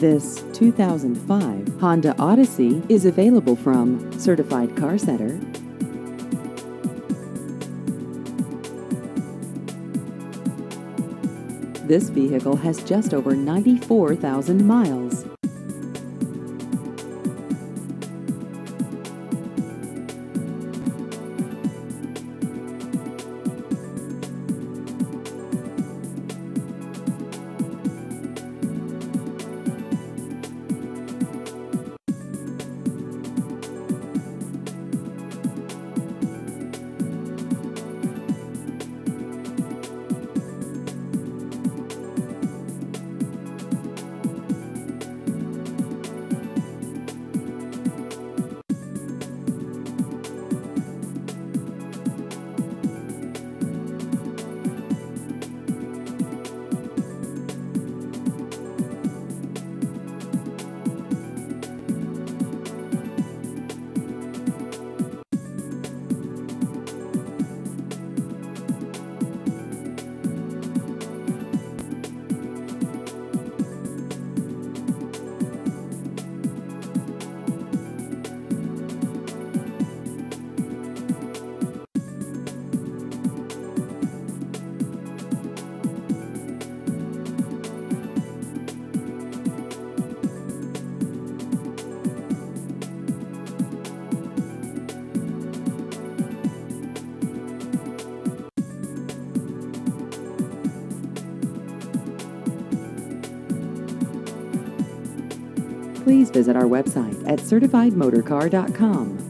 This 2005 Honda Odyssey is available from Certified Car Center. This vehicle has just over 94,000 miles. Please visit our website at certifiedmotorcar.com.